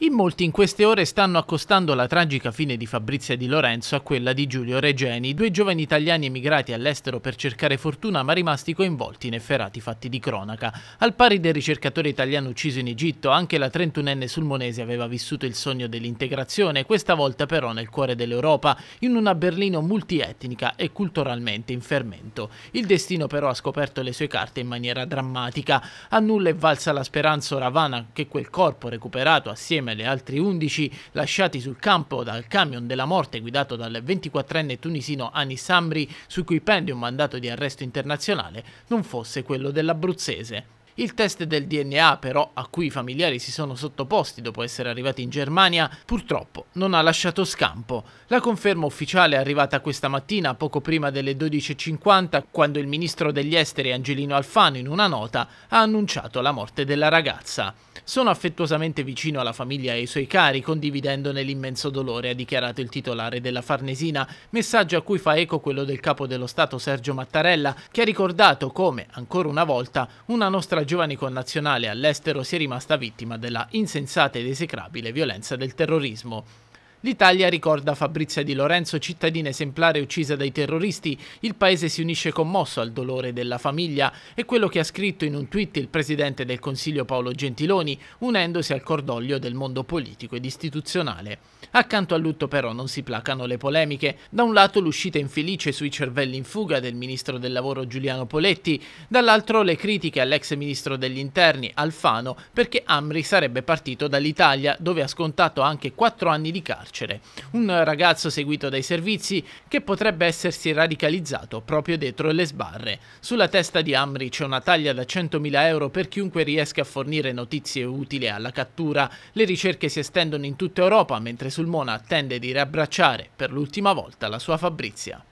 In molti in queste ore stanno accostando la tragica fine di Fabrizia Di Lorenzo a quella di Giulio Regeni, due giovani italiani emigrati all'estero per cercare fortuna ma rimasti coinvolti in efferati fatti di cronaca. Al pari del ricercatore italiano ucciso in Egitto, anche la 31enne sulmonese aveva vissuto il sogno dell'integrazione, questa volta però nel cuore dell'Europa, in una Berlino multietnica e culturalmente in fermento. Il destino però ha scoperto le sue carte in maniera drammatica. A nulla è valsa la speranza Ravana che quel corpo recuperato assieme insieme alle altri 11 lasciati sul campo dal camion della morte guidato dal 24enne tunisino Anis Amri, su cui pende un mandato di arresto internazionale, non fosse quello dell'abruzzese. Il test del DNA, però, a cui i familiari si sono sottoposti dopo essere arrivati in Germania, purtroppo non ha lasciato scampo. La conferma ufficiale è arrivata questa mattina, poco prima delle 12.50, quando il ministro degli esteri Angelino Alfano, in una nota, ha annunciato la morte della ragazza. Sono affettuosamente vicino alla famiglia e ai suoi cari, condividendone l'immenso dolore, ha dichiarato il titolare della Farnesina, messaggio a cui fa eco quello del capo dello Stato Sergio Mattarella, che ha ricordato come, ancora una volta, una nostra giovane connazionale all'estero sia rimasta vittima della insensata ed esecrabile violenza del terrorismo. L'Italia ricorda Fabrizia Di Lorenzo, cittadina esemplare uccisa dai terroristi. Il paese si unisce commosso al dolore della famiglia. È quello che ha scritto in un tweet il presidente del Consiglio Paolo Gentiloni, unendosi al cordoglio del mondo politico ed istituzionale. Accanto al lutto però non si placano le polemiche. Da un lato l'uscita infelice sui cervelli in fuga del ministro del lavoro Giuliano Poletti, dall'altro le critiche all'ex ministro degli interni Alfano perché Amri sarebbe partito dall'Italia dove ha scontato anche quattro anni di carcere carcere. Un ragazzo seguito dai servizi che potrebbe essersi radicalizzato proprio dietro le sbarre. Sulla testa di Amri c'è una taglia da 100.000 euro per chiunque riesca a fornire notizie utili alla cattura. Le ricerche si estendono in tutta Europa mentre Sulmona attende di riabbracciare per l'ultima volta la sua Fabrizia.